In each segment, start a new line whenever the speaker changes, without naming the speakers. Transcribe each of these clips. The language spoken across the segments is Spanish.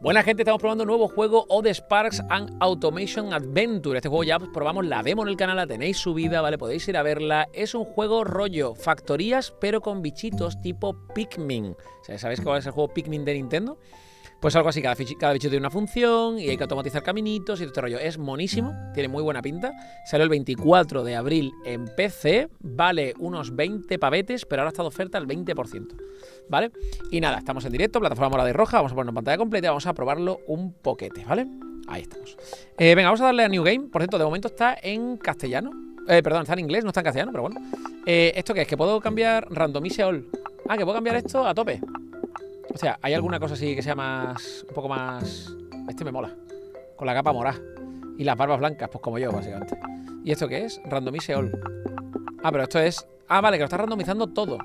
Buena gente, estamos probando un nuevo juego O The Sparks and Automation Adventure. Este juego ya probamos la demo en el canal, la tenéis subida, ¿vale? Podéis ir a verla. Es un juego rollo factorías, pero con bichitos tipo Pikmin. O sea, ¿Sabéis cuál es el juego Pikmin de Nintendo? Pues algo así, cada, cada bicho tiene una función y hay que automatizar caminitos y todo este rollo. Es monísimo, tiene muy buena pinta. Salió el 24 de abril en PC, vale unos 20 pavetes, pero ahora está de oferta el 20%. ¿Vale? Y nada, estamos en directo, plataforma morada y roja, vamos a poner pantalla completa y vamos a probarlo un poquete, ¿vale? Ahí estamos. Eh, venga, vamos a darle a New Game. Por cierto, de momento está en castellano. Eh, perdón, está en inglés, no está en castellano, pero bueno. Eh, ¿Esto qué es? Que puedo cambiar Randomize All. Ah, que puedo cambiar esto a tope. O sea, ¿hay alguna cosa así que sea más. un poco más. Este me mola. Con la capa morada. Y las barbas blancas, pues como yo, básicamente. ¿Y esto qué es? Randomize all. Ah, pero esto es. Ah, vale, que lo está randomizando todo.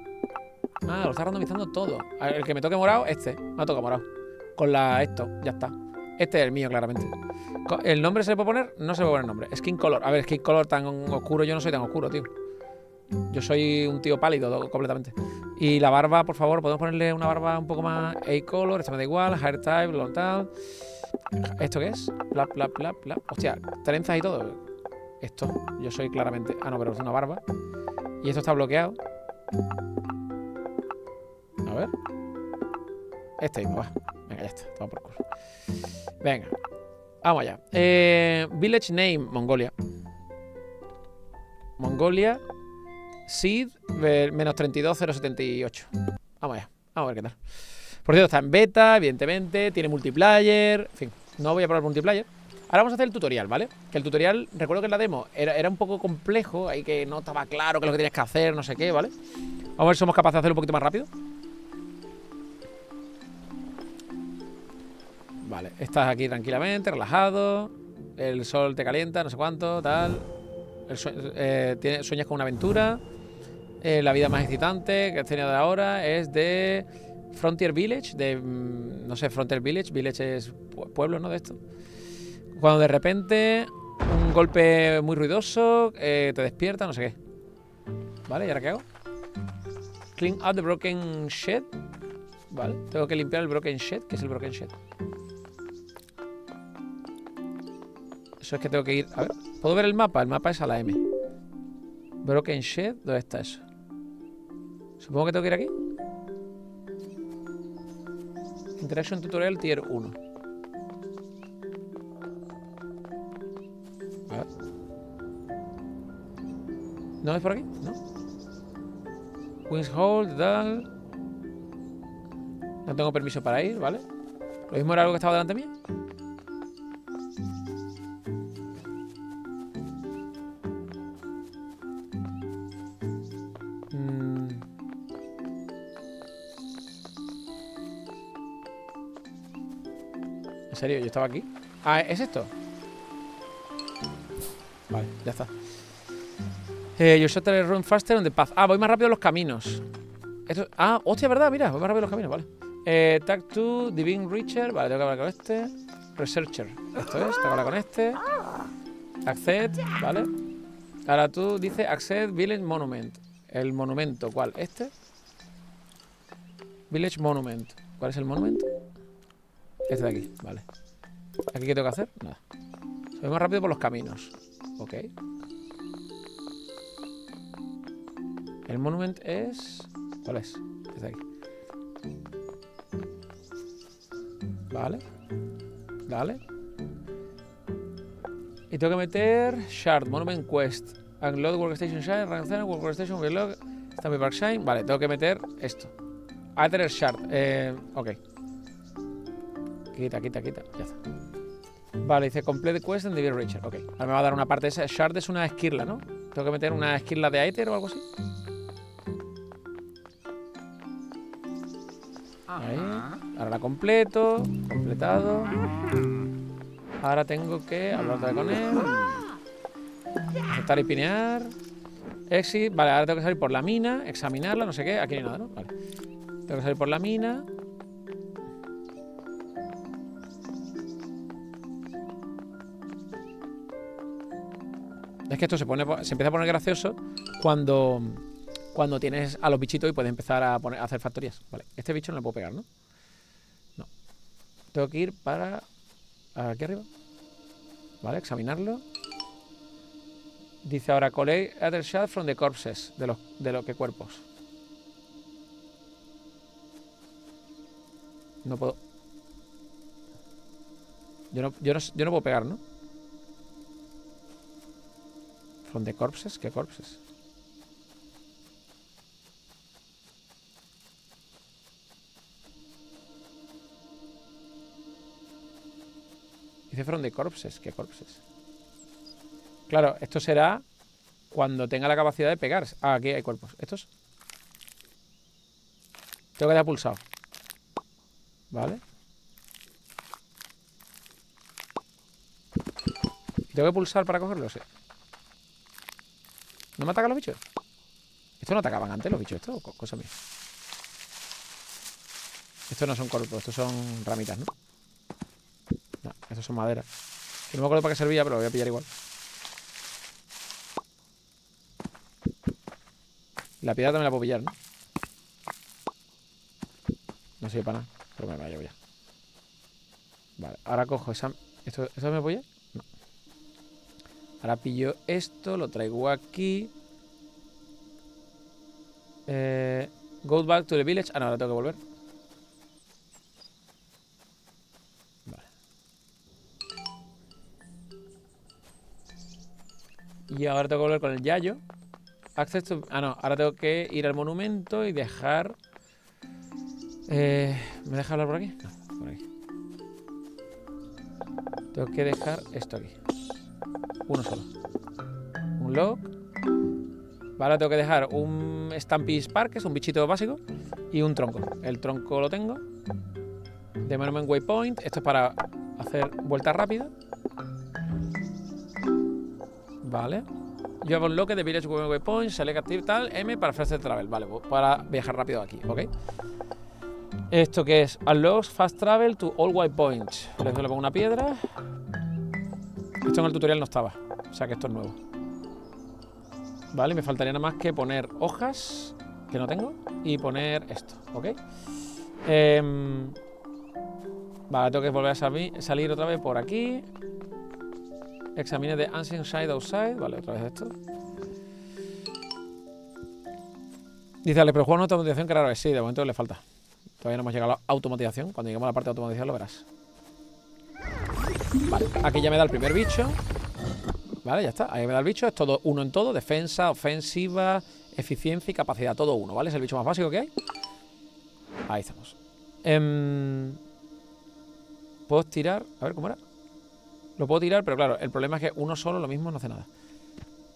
Ah, lo está randomizando todo. El que me toque morado, este. Me ha tocado morado. Con la. esto, ya está. Este es el mío, claramente. ¿El nombre se le puede poner? No se le puede poner nombre. Skin color. A ver, skin color tan oscuro, yo no soy tan oscuro, tío. Yo soy un tío pálido completamente. Y la barba, por favor, podemos ponerle una barba un poco más A-color, esta me da igual, hair type, lo tal. ¿Esto qué es? Bla, bla, bla, bla. Hostia, trenzas y todo. Esto, yo soy claramente. Ah, no, pero es una barba. Y esto está bloqueado. A ver. Este mismo, va. Venga, ya está. Toma por culo. Venga. Vamos allá. Eh, village name, Mongolia. Mongolia. Seed menos 32078. Vamos allá. Vamos a ver qué tal. Por cierto, está en beta, evidentemente. Tiene multiplayer. En fin, no voy a probar multiplayer. Ahora vamos a hacer el tutorial, ¿vale? Que el tutorial, recuerdo que en la demo era, un poco complejo, ahí que no estaba claro qué es lo que tenías que hacer, no sé qué, ¿vale? Vamos a ver si somos capaces de hacerlo un poquito más rápido. Vale, estás aquí tranquilamente, relajado. El sol te calienta, no sé cuánto, tal. Eh, sueñas con una aventura. Eh, la vida más excitante que has tenido de ahora es de Frontier Village, de, mm, no sé, Frontier Village, Village es pueblo, ¿no? De esto. Cuando de repente un golpe muy ruidoso eh, te despierta, no sé qué. ¿Vale? ¿Y ahora qué hago? Clean up the broken shed. Vale, tengo que limpiar el broken shed. ¿Qué es el broken shed? Eso es que tengo que ir... A ver, ¿puedo ver el mapa? El mapa es a la M. Broken shed, ¿dónde está eso? Supongo que tengo que ir aquí. Interaction Tutorial Tier 1. A ver. ¿No es por aquí? No. Wings Hold, tal. No tengo permiso para ir, ¿vale? ¿Lo mismo era algo que estaba delante mío? Serio? ¿Yo estaba aquí? Ah, ¿es esto? Vale, ya está. Eh, you shuttle run faster on the path. Ah, voy más rápido los caminos. Esto, ah, hostia, ¿verdad? Mira, voy más rápido los caminos, vale. Eh, tag to, Divine Reacher. Vale, tengo que hablar con este. Researcher. Esto es, tengo que hablar con este. Accept, vale. Ahora tú dices Accept Village Monument. El monumento, ¿cuál? ¿Este? Village Monument. ¿Cuál es el monumento? Este de aquí, vale. ¿Aquí qué tengo que hacer? Nada. Más rápido por los caminos. Ok. El monument es... ¿Cuál es? Este de aquí. Vale. Dale. Y tengo que meter Shard, Monument Quest. Unload Workstation Shine, Rank Workstation, Unlock, Stampy Park Shine. Vale, tengo que meter esto. A tener Shard. Eh, ok. Quita, quita, quita. Ya está. Vale, dice Complete Quest and Divine Reacher. Ok. Ahora me va a dar una parte. Esa Shard es una esquirla, ¿no? Tengo que meter una esquirla de Aether o algo así. Ahí. Ahora la completo. Completado. Ahora tengo que hablar otra vez con él. Aceptar y pinear. Exit. Vale, ahora tengo que salir por la mina. Examinarla, no sé qué. Aquí no hay nada, ¿no? Vale. Tengo que salir por la mina. Es que esto se, pone, se empieza a poner gracioso cuando, cuando tienes a los bichitos y puedes empezar a, poner, a hacer factorías. Vale, este bicho no le puedo pegar, ¿no? No. Tengo que ir para... Aquí arriba. Vale, examinarlo. Dice ahora, collect other shot from the corpses. De los, de los que cuerpos. No puedo... Yo no, yo no, yo no puedo pegar, ¿no? From the corpses, ¿qué corpses? Dice from the corpses, ¿qué corpses? Claro, esto será cuando tenga la capacidad de pegar. Ah, aquí hay cuerpos. ¿Estos? Tengo que dar pulsado. Vale. ¿Tengo que pulsar para cogerlo? Sí. ¿No me atacan los bichos? Estos no atacaban antes los bichos, esto, cosa mía. Estos no son cuerpos, estos son ramitas, ¿no? No, estos son madera. no me acuerdo para qué servía, pero lo voy a pillar igual. La piedra también la puedo pillar, ¿no? No sirve para nada, pero me vaya ya. Vale, ahora cojo esa... ¿Esto, ¿Esto me voy. Ahora pillo esto, lo traigo aquí. Eh, go back to the village. Ah, no, ahora tengo que volver. Vale. Y ahora tengo que volver con el Yayo. Access Ah, no, ahora tengo que ir al monumento y dejar... Eh, ¿Me deja hablar por aquí? No, por aquí. Tengo que dejar esto aquí. Uno solo. Un log. Ahora tengo que dejar un Stampy Spark, que es un bichito básico, y un tronco. El tronco lo tengo. De Monument Waypoint. Esto es para hacer vuelta rápida. Vale. Yo hago un loque de Village Waypoint, Select Active tal, M para Fast Travel, vale, pues para viajar rápido aquí, ¿ok? Esto que es Unlock Fast Travel to All Waypoints. Le pongo una piedra. Esto en el tutorial no estaba, o sea que esto es nuevo. Vale, me faltaría nada más que poner hojas, que no tengo, y poner esto, ¿ok? Em, vale, tengo que volver a salir otra vez por aquí. Examine de Ancient Side Outside. Vale, otra vez esto. Dice, Ale, pero juego una automatización que raro es. Sí, de momento le falta. Todavía no hemos llegado a la automatización. Cuando lleguemos a la parte de automatización lo verás. Vale, aquí ya me da el primer bicho. Vale, ya está. Ahí me da el bicho. Es todo uno en todo. Defensa, ofensiva, eficiencia y capacidad. Todo uno, ¿vale? Es el bicho más básico que hay. Ahí estamos. Em, Puedo tirar... A ver, ¿cómo era? Lo puedo tirar, pero claro, el problema es que uno solo lo mismo no hace nada.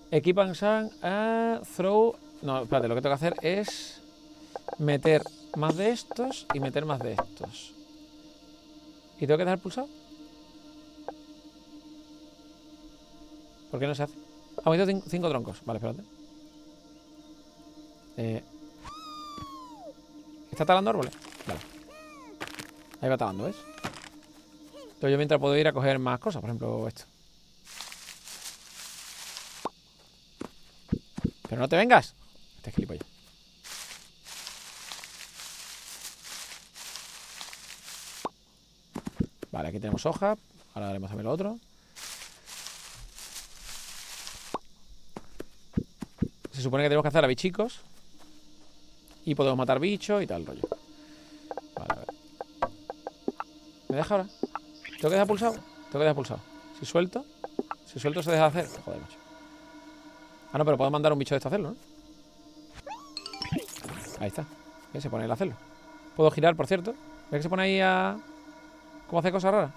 Equipan Sang, uh, throw. No, espérate, lo que tengo que hacer es meter más de estos y meter más de estos. ¿Y tengo que dejar pulsado? ¿Por qué no se hace? Ha metido cinco, troncos. Vale, espérate. Eh. ¿Está talando árboles? Vale. Ahí va talando, ¿ves? Entonces yo mientras puedo ir a coger más cosas, por ejemplo esto. Pero no te vengas. Este gilipollas. Vale, aquí tenemos hoja. Ahora haremos también lo otro. Se supone que tenemos que hacer a bichicos. Y podemos matar bichos y tal rollo. Vale, a ver. ¿Me deja ahora? ¿Tengo que dejar pulsado? Tengo que dejar pulsado. Si suelto, si suelto se deja hacer. Joder, macho. Ah, no, pero puedo mandar un bicho de esto a hacerlo, ¿no? Ahí está. Se pone a hacerlo. Puedo girar, por cierto. ¿Ves que se pone ahí a... ¿Cómo hace cosas raras?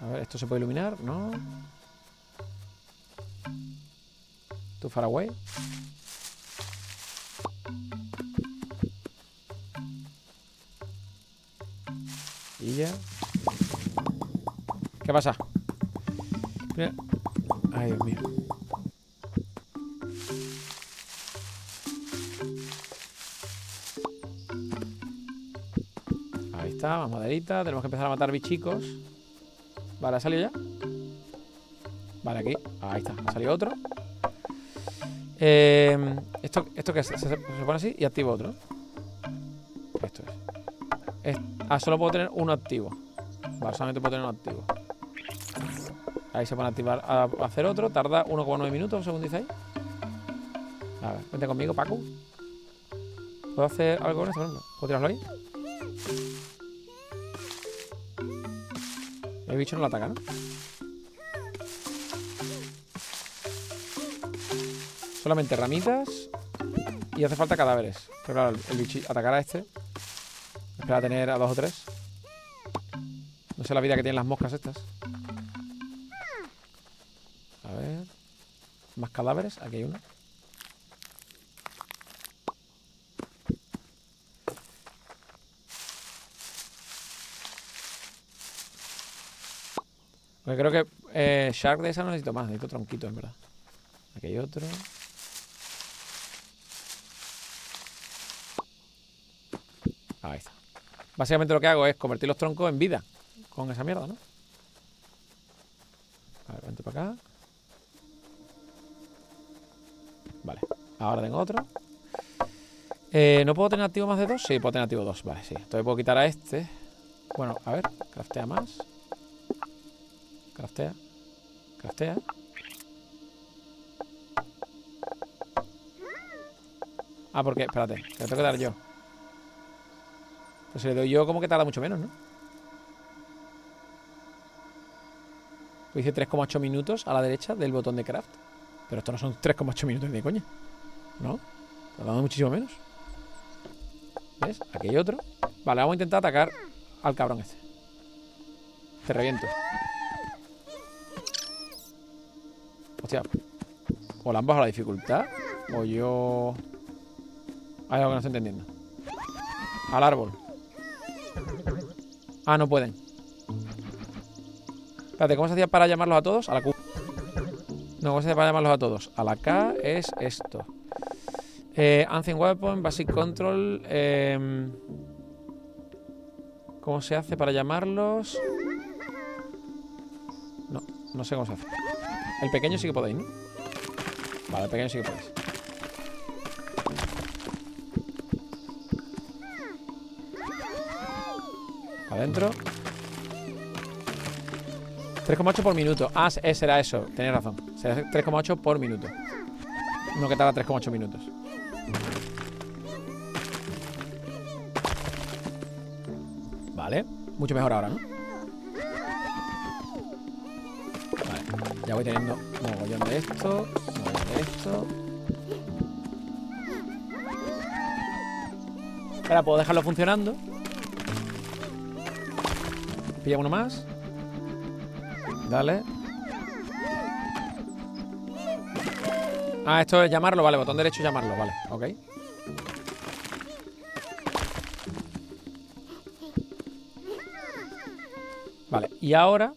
A ver, ¿esto se puede iluminar? No. Too far away. Y ya. ¿Qué pasa? Ay, Dios mío. Ahí está, más maderita. Tenemos que empezar a matar bichicos. Vale, ¿ha salido ya? Vale, aquí. Ahí está, ha salido otro. Eh, esto, esto que se, se, pone así y activo otro. Esto es. Ah, solo puedo tener uno activo. Vale, solamente puedo tener uno activo. Ahí se pone a activar a hacer otro. Tarda 1,9 minutos, según dice ahí. A ver, vente conmigo, Paco. ¿Puedo hacer algo con esto? ¿Puedo tirarlo ahí? El bicho no lo ataca, ¿no? Solamente ramitas y hace falta cadáveres. Pero claro, el bicho atacará a este. Espera a tener a dos o tres. No sé la vida que tienen las moscas estas. A ver. Más cadáveres. Aquí hay uno. Porque creo que eh, Shark de esa no necesito más, necesito tronquitos, en verdad. Aquí hay otro. Ahí está. Básicamente lo que hago es convertir los troncos en vida con esa mierda, ¿no? A ver, vente para acá. Vale, ahora tengo otro. Eh, ¿No puedo tener activo más de dos? Sí, puedo tener activo dos. Vale, sí. Entonces puedo quitar a este. Bueno, a ver, craftea más. Craftea. Craftea. Ah, porque, espérate, le tengo que dar yo. Pues si le doy yo, como que tarda mucho menos, ¿no? Pues dice 3,8 minutos a la derecha del botón de craft. Pero esto no son 3,8 minutos de coña. ¿No? Tardando muchísimo menos. ¿Ves? Aquí hay otro. Vale, vamos a intentar atacar al cabrón este. Te reviento. Hostia. O le han bajado la dificultad. O yo... Hay algo que no estoy entendiendo. Al árbol. Ah, no pueden. Espérate, ¿cómo se hacía para llamarlos a todos? A la Q. No, ¿cómo se hacía para llamarlos a todos? A la K es esto. Eh, Ancient Weapon, Basic Control. Eh, ¿Cómo se hace para llamarlos? No, no sé cómo se hace. El pequeño sí que podéis, ¿no? Vale, el pequeño sí que podéis. Adentro. 3,8 por minuto. Ah, será eso, tenéis razón. Será 3,8 por minuto. Uno que tarda 3,8 minutos. Vale Mucho mejor ahora, ¿no? Vale Ya voy teniendo mogollón de esto Mogollón de esto. Ahora puedo dejarlo funcionando Pilla uno más. Dale. Ah, esto es llamarlo, vale, botón derecho llamarlo, vale, ok. Vale, y ahora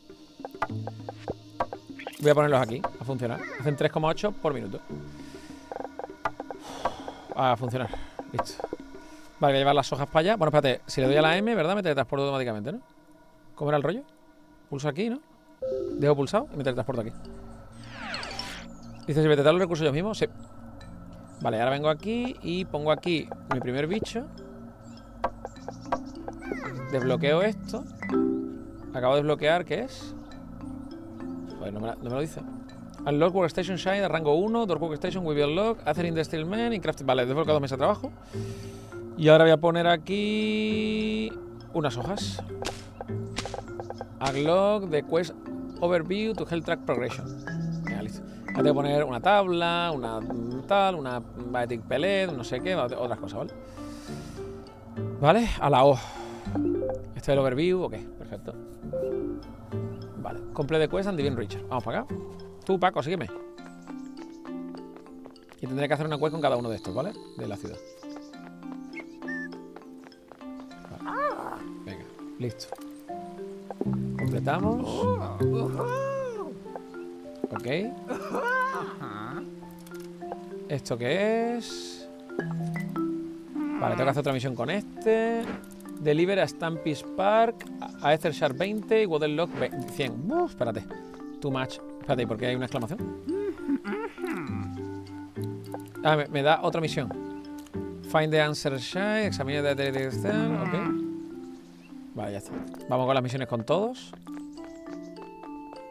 Voy a ponerlos aquí, a funcionar Hacen 3,8 por minuto A funcionar, listo Vale, voy a llevar las hojas para allá Bueno, espérate, si le doy a la M, ¿verdad? Me teletransporto automáticamente, ¿no? ¿Cómo era el rollo? Pulso aquí, ¿no? Dejo pulsado y me teletransporto aquí. Dice, si me te los recursos yo mismo, sí. Vale, ahora vengo aquí y pongo aquí mi primer bicho. Desbloqueo esto. Acabo de desbloquear, ¿qué es? Joder, no me, no me lo dice. Unlock Workstation Shine rango 1, Door Workstation Will be Unlocked, Hacer Industrial Man y Crafting. Vale, he desbloqueado dos meses de trabajo. Y ahora voy a poner aquí unas hojas. Aglog de Quest Overview to Health Track Progression. Ya, listo. Voy a poner una tabla, una tal, una Biotic Pellet, no sé qué, otras cosas, ¿vale? ¿Vale? A la O. ¿Este es el overview? Ok, perfecto. Vale. Complete quest and Divine Richard. Vamos para acá. Tú, Paco, sígueme. Y tendré que hacer una quest con cada uno de estos, ¿vale? De la ciudad. Venga, listo. Completamos. Ok. ¿Esto qué es? Vale, tengo que hacer otra misión con este. Deliver a Stampy Spark, a Ether Sharp 20 y Waterlock 100. Uf, espérate. Too much. Espérate, ¿por qué hay una exclamación? Ah, me, da otra misión. Find the answer shy, examine the Ok. Vale, ya está. Vamos con las misiones con todos.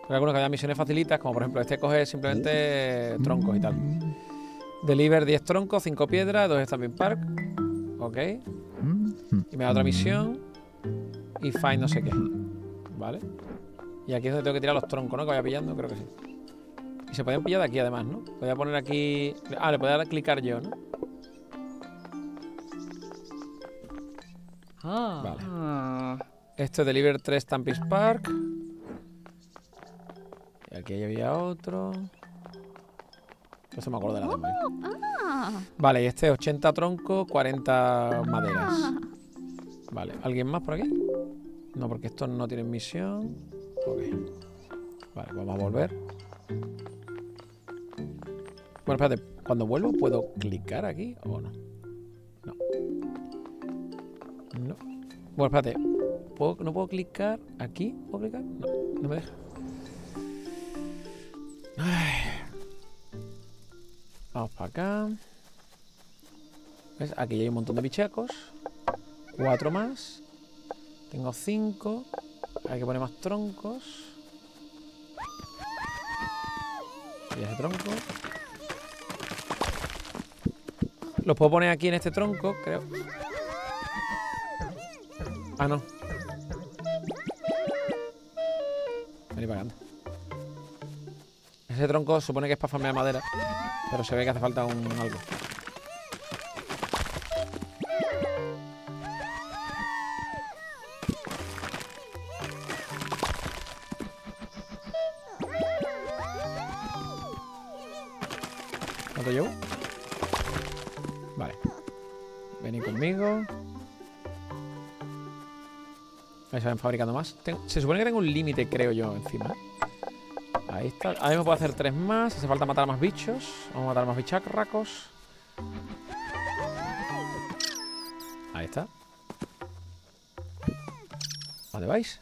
Hay algunos que haya misiones facilitas, como por ejemplo este coge simplemente troncos y tal. Deliver 10 troncos, 5 piedras, 2 Stamping Park. Ok. Y me da otra misión. Y find no sé qué. Vale. Y aquí es donde tengo que tirar los troncos, ¿no? Que vaya pillando, creo que sí. Y se pueden pillar de aquí además, ¿no? Voy poner aquí... Ah, le puedo dar clicar yo, ¿no?
Ah.
Vale. Esto es Deliver 3 Stampis Park. Y aquí había otro. No se me acuerdo de la demo. ¿eh? Vale, y este es 80 troncos, 40 maderas. Vale, ¿alguien más por aquí? No, porque estos no tienen misión. Ok. Vale, vamos a volver. Bueno, espérate. Cuando vuelvo, ¿puedo clicar aquí o? No. Bueno, espérate. ¿Puedo- ¿No puedo clicar aquí? ¿Puedo clicar? No, no me deja. Vamos para acá. ¿Ves? Aquí ya hay un montón de bichacos. Cuatro más. Tengo cinco. Hay que poner más troncos. Y ese tronco. Los puedo poner aquí en este tronco, creo. Ah, no. Vení para acá. Ese tronco supone que es para farmear madera. Pero se ve que hace falta un algo. Van fabricando más. Se supone que tengo un límite, creo yo, encima. Ahí está. Ahí me puedo hacer tres más. Hace falta matar a más bichos. Vamos a matar a más bicharracos. Ahí está. ¿A ¿Dónde vais?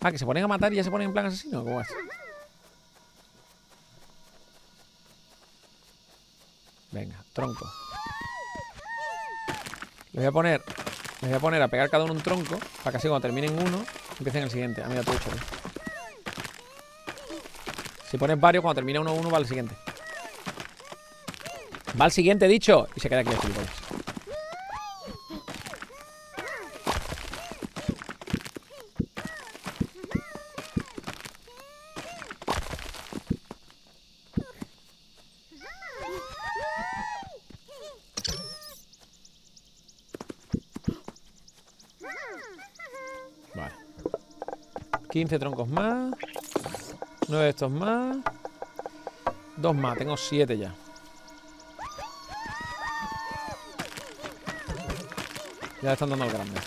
Ah, que se ponen a matar y ya se ponen en plan asesino. ¿Cómo es? Venga, tronco. Le voy a poner. Les voy a poner a pegar cada uno un tronco. Para que así cuando terminen uno, empiecen el siguiente. Ah, mira, tú hecho. Si pones varios, cuando termina uno uno, va al siguiente. Va al siguiente, dicho. Y se queda aquí el gilipollas. 15 troncos más. 9 de estos más. Dos más. Tengo 7 ya. Ya están dando al grande.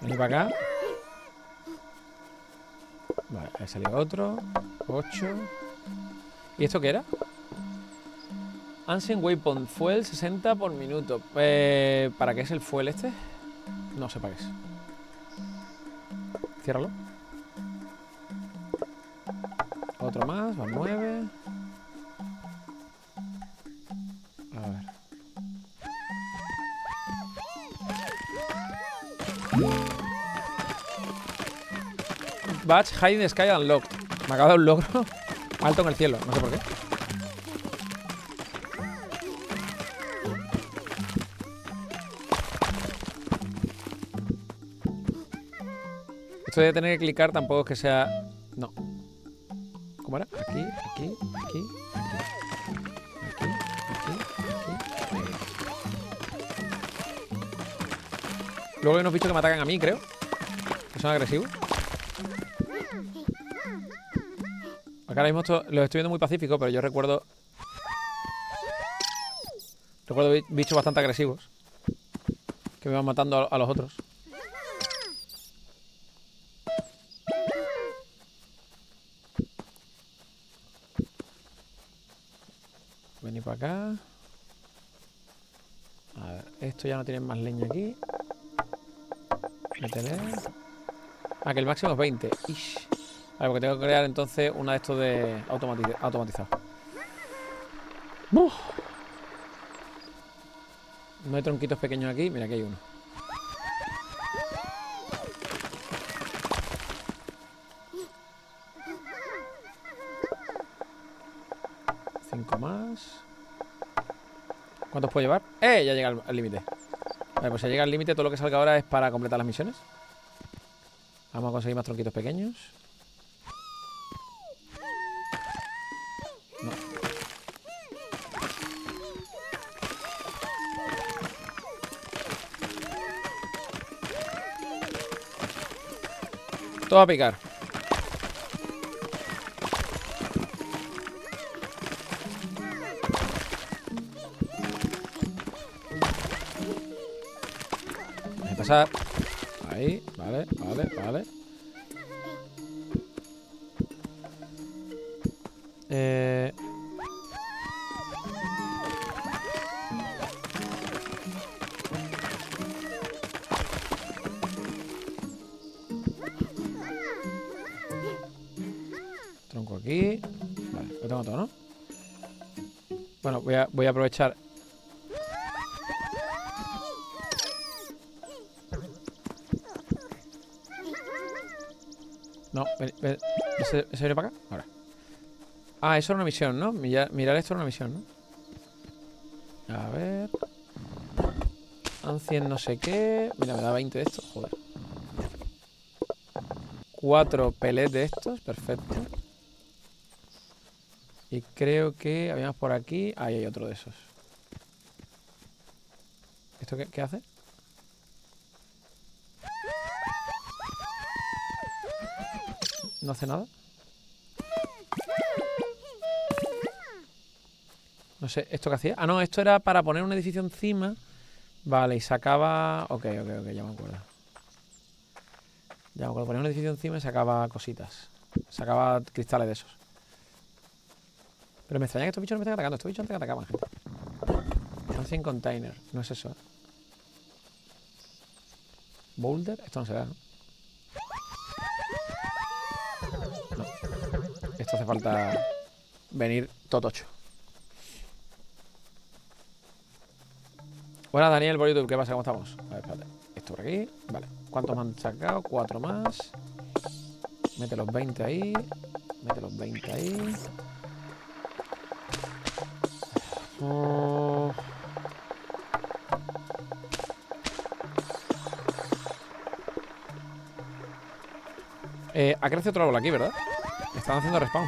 Vení para acá. Salió otro. 8. ¿Y esto qué era? Ancient Weapon, fuel 60 por minuto. Eh, ¿Para qué es el fuel este? No sé para qué es. Ciérralo. Otro más, van 9. Batch the Sky Unlocked. Me acaba de un logro alto en el cielo, no sé por qué. Esto de tener que clicar tampoco es que sea. No. ¿Cómo era? Aquí, aquí, aquí. Luego hay unos bichos que me atacan a mí, creo. Que son agresivos. Ahora mismo esto- lo estoy viendo muy pacífico, pero yo recuerdo. Recuerdo bi- bichos bastante agresivos. Que me van matando a, los otros. Vení para acá. A ver, esto ya no tiene más leña aquí. Métele. Ah, que el máximo es 20. Ish. Vale, porque tengo que crear entonces una de estos de automatizado. No hay tronquitos pequeños aquí. Mira, aquí hay uno. Cinco más. ¿Cuántos puedo llevar? ¡Eh! Ya llega al límite. Vale, pues si llega al límite, todo lo que salga ahora es para completar las misiones. Vamos a conseguir más tronquitos pequeños. Todo a picar. Deje pasar. Ahí, vale, vale, vale. Eh... tengo todo, ¿no? Bueno, voy a, voy a aprovechar No, ven, ven. ¿Se, ¿Se viene para acá? Ahora. Ah, eso era una misión, ¿no? Mirar, mirar esto era una misión, ¿no? A ver. Ancien no sé qué. Mira, me da 20 de estos. Joder. Cuatro pelets de estos. Perfecto. Y creo que habíamos por aquí. Ahí hay otro de esos. ¿Esto qué, qué hace? No hace nada. No sé, ¿esto qué hacía? Ah, no, esto era para poner un edificio encima. Vale, y sacaba... Ok, ok, ok, ya me acuerdo. Ya me acuerdo, ponía un edificio encima y sacaba cositas. Sacaba cristales de esos. Pero me extraña que estos bichos no me estén atacando. Estos bichos antes que atacaban, gente. Están container. No es eso, ¿eh? Boulder. Esto no se da, ¿no? No. Esto hace falta venir totocho. Buenas, Daniel, por YouTube. ¿Qué pasa? ¿Cómo estamos? A ver, espérate. Esto por aquí. Vale. ¿Cuántos me han sacado? Cuatro más. Mete los 20 ahí. Mete los 20 ahí. Eh, ha crecido otro árbol aquí, ¿verdad? Están haciendo respawn.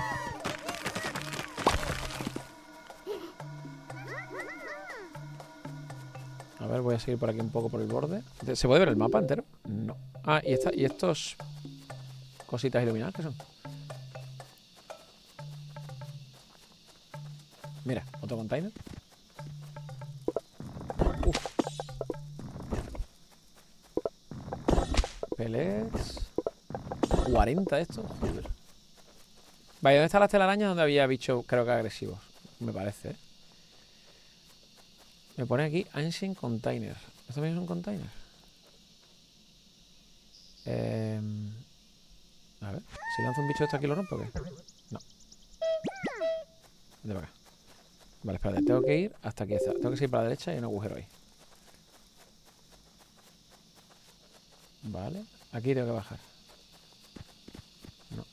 A ver, voy a seguir por aquí un poco por el borde. ¿Se puede ver el mapa entero? No. Ah, y, esta, y estos cositas iluminadas, ¿qué son? Container. Uf. Pellets. 40 de. Vale, ¿dónde están las telarañas? Donde había bichos, creo que agresivos. Me parece, ¿eh? Me pone aquí Ancient Container. ¿Esto también es un container? Eh, a ver, si lanzo un bicho de esto aquí lo rompo o qué? Espérate, tengo que ir hasta aquí. Tengo que seguir para la derecha y hay un agujero ahí. Vale, aquí tengo que bajar. No.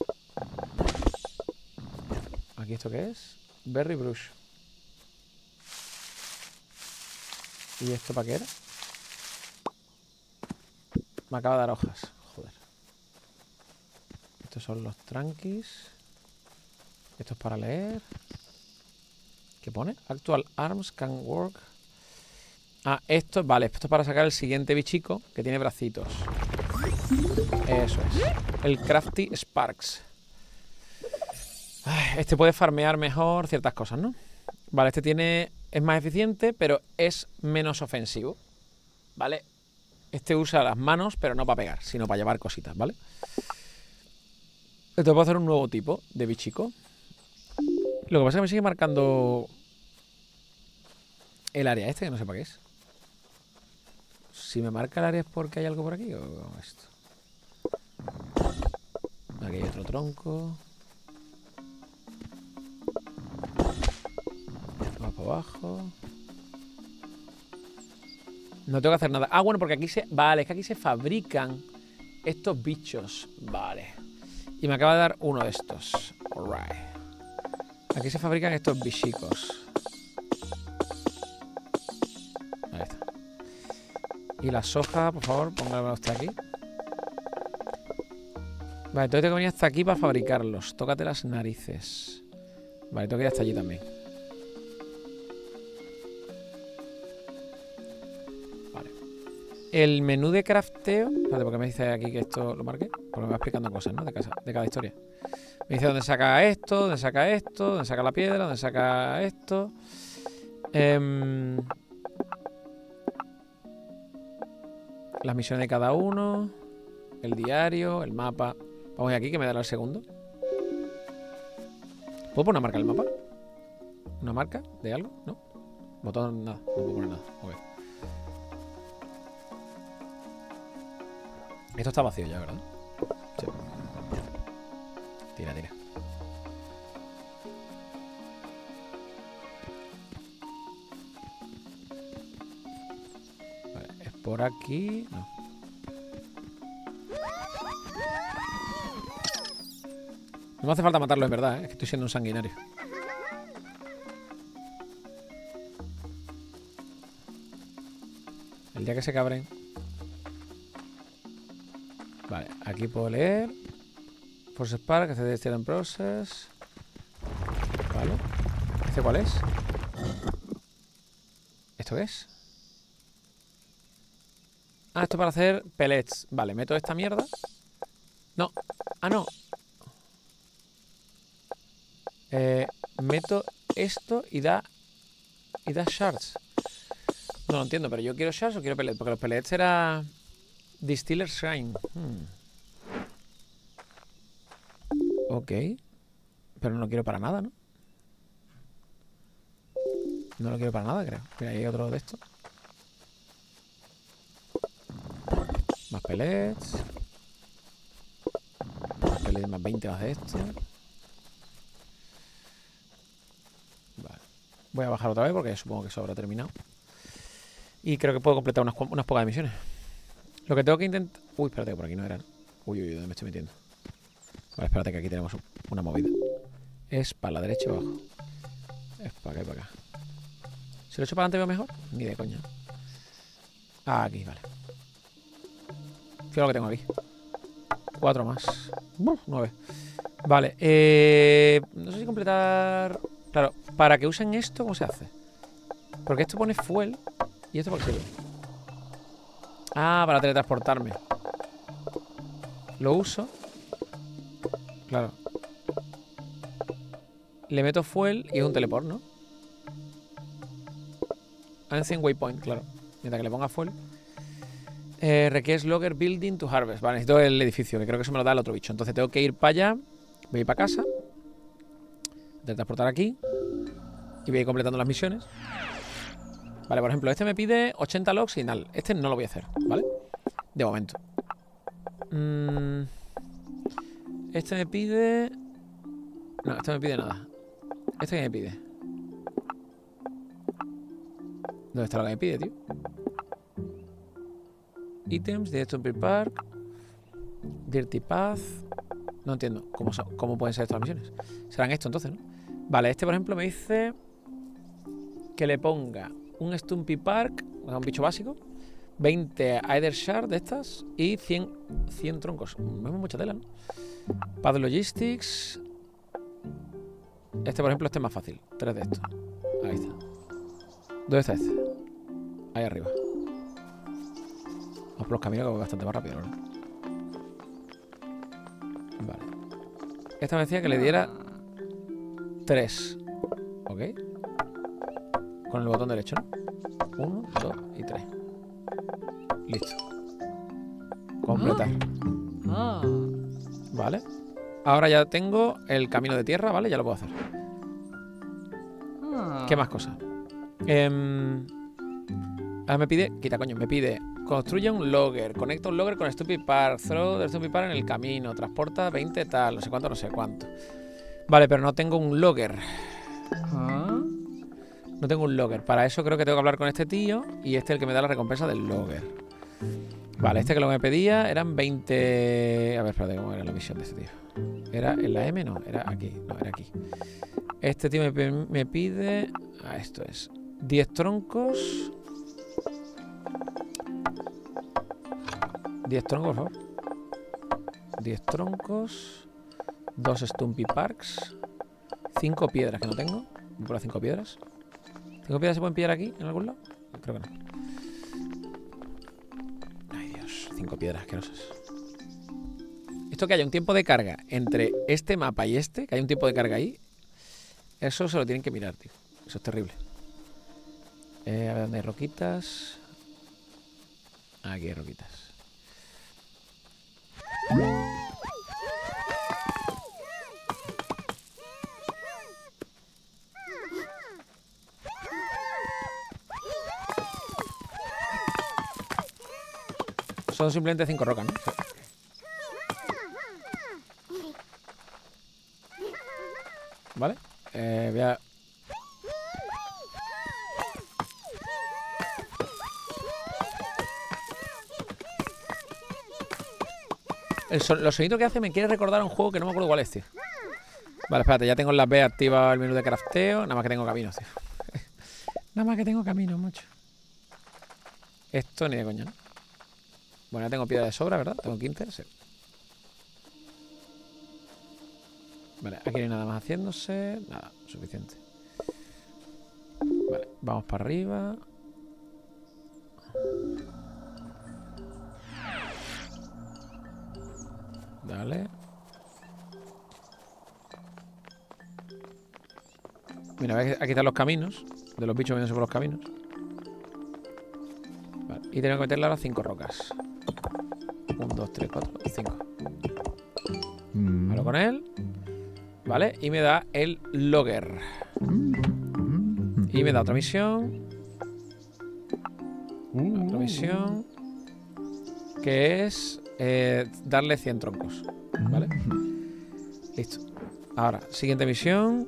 ¿Aquí esto qué es? Berry Brush. ¿Y esto para qué era? Me acaba de dar hojas. Joder. Estos son los tranquis. Esto es para leer. Actual arms can work. Ah, esto, vale, esto es para sacar el siguiente bichico que tiene bracitos. Eso es. El Crafty Sparks. Este puede farmear mejor ciertas cosas, ¿no? Vale, este tiene. Es más eficiente, pero es menos ofensivo. ¿Vale? Este usa las manos, pero no para pegar, sino para llevar cositas, ¿vale? Entonces puedo hacer un nuevo tipo de bichico. Lo que pasa es que me sigue marcando el área este, que no sé para qué es. Si me marca el área es porque hay algo por aquí o esto. tronco. Más para abajo. No tengo que hacer nada. Ah, bueno, porque aquí se... Vale, es que aquí se fabrican estos bichos. Vale. Y me acaba de dar uno de estos. Alright. Aquí se fabrican estos bichicos. Y la soja, por favor, póngala usted aquí. Vale, entonces tengo que venir hasta aquí para fabricarlos. Tócate las narices. Vale, tengo que ir hasta allí también. Vale. El menú de crafteo. Espérate, porque me dice aquí que esto lo marqué. Porque me va explicando cosas, ¿no? De, casa, de cada historia. Me dice dónde saca esto, dónde saca esto, dónde saca la piedra, dónde saca esto. Em, las misiones de cada uno. El diario, el mapa. Vamos aquí que me dará el segundo. ¿Puedo poner una marca en el mapa? ¿Una marca de algo? ¿No? Botón, nada. No puedo poner nada. Ok. Esto está vacío ya, ¿verdad? Sí. Tira, tira. Por aquí. No. No me hace falta matarlo, en verdad, ¿eh? es que estoy siendo un sanguinario. El día que se cabren. Vale, aquí puedo leer. Force Spark, de en Process. Vale. ¿Este cuál es? ¿Esto qué es? Ah, esto para hacer pellets. Vale, meto esta mierda. No. Ah, no. Eh, meto esto y da. Y da shards. No lo entiendo, pero yo quiero shards o quiero pellets. Porque los pellets era. Distiller Shrine. Hmm. Ok. Pero no lo quiero para nada, ¿no? No lo quiero para nada, creo. Mira, hay otro de estos. Pellets. Pellets, más 20 más de esto. Vale. Voy a bajar otra vez porque supongo que eso habrá terminado. Y creo que puedo completar unas, unas pocas misiones. Lo que tengo que intentar... Uy, espérate, que por aquí no eran. Uy, uy, ¿dónde me estoy metiendo? Vale, espérate que aquí tenemos una movida. Es para la derecha y abajo. Es para acá y para acá. Si lo echo para adelante veo mejor. Ni de coña. Ah, aquí, vale. Fíjate lo que tengo aquí. Cuatro más. Uf, nueve. Vale. Eh, no sé si completar... Claro, para que usen esto, ¿cómo se hace? Porque esto pone fuel. ¿Y esto para qué? Ah, para teletransportarme. Lo uso. Claro. Le meto fuel y es un teleport, ¿no? Ancient Waypoint, claro. Mientras que le ponga fuel. Eh, requieres Logger Building to Harvest. Vale, necesito el edificio, que creo que eso me lo da el otro bicho. Entonces tengo que ir para allá. Voy a ir para casa. Teletransportar aquí. Y voy a ir completando las misiones. Vale, por ejemplo, este me pide 80 logs y nada. Este no lo voy a hacer, ¿vale? De momento. Mm, este me pide... No, este me pide nada. ¿Este qué me pide? ¿Dónde está lo que me pide, tío? Ítems, de Stone Park. Dirty Path. No entiendo cómo, cómo pueden ser estas misiones. Serán esto entonces, ¿no? Vale, este por ejemplo me dice que le ponga un Stumpy Park, un bicho básico, 20 Either Shard de estas y 100, 100 troncos. Vemos mucha tela, ¿no? Pad Logistics. Este, por ejemplo, este es más fácil. Tres de estos. Ahí está. ¿Dónde está este? Ahí arriba. Vamos por los caminos que voy bastante más rápido, ¿no? Vale. Esta me decía que le diera tres. ¿Ok? Con el botón derecho, ¿no? Uno, dos y tres. Listo. Completar.
Ah.
Vale. Ahora ya tengo el camino de tierra, ¿vale? Ya lo puedo hacer.
Ah.
¿Qué más cosas? Em, ahora me pide... Quita, coño. Me pide Construye un logger. Conecta un logger con Stupid Park. Throw the Stupid Park en el camino. Transporta 20 tal. No sé cuánto, no sé cuánto. Vale, pero no tengo un logger.
Ah.
No tengo un logger. Para eso creo que tengo que hablar con este tío. Y este es el que me da la recompensa del logger. Vale, este que lo me pedía eran 20... A ver, espérate, ¿cómo era la misión de este tío? ¿Era en la M? No, era aquí. No, era aquí. Este tío me pide... Ah, esto es. 10 troncos. 10 troncos, por favor. 10 troncos. 2 Stumpy Parks. 5 piedras que no tengo. Voy por las 5 piedras. ¿5 piedras se pueden pillar aquí, en algún lado? Creo que no. Ay, Dios. 5 piedras asquerosas. Esto que haya un tiempo de carga entre este mapa y este, que haya un tiempo de carga ahí, eso se lo tienen que mirar, tío. Eso es terrible. Eh, a ver dónde hay roquitas. Aquí hay roquitas. Son simplemente cinco rocas, ¿no? Vale. Eh, voy a... Los sonidos que hace me quiere recordar a un juego que no me acuerdo cuál es, tío. Vale, espérate, ya tengo en la B activado el menú de crafteo. Nada más que tengo caminos, tío. Nada más que tengo caminos, mucho. Esto ni de coña, ¿no? Bueno, ya tengo piedra de sobra, ¿verdad? Tengo 15, sí. Vale, aquí no hay nada más haciéndose. Nada, suficiente. Vale, vamos para arriba. Dale. Mira, aquí están los caminos. De los bichos viéndose por los caminos. Vale, y tengo que meterle ahora cinco rocas. 1, 2, 3, 4, 5.
Mm.
Hablo con él. Vale, y me da el logger.
Mm.
Y me da otra misión.
Uh.
Otra misión. Que es eh, darle 100 troncos. ¿Vale? Listo. Ahora, siguiente misión.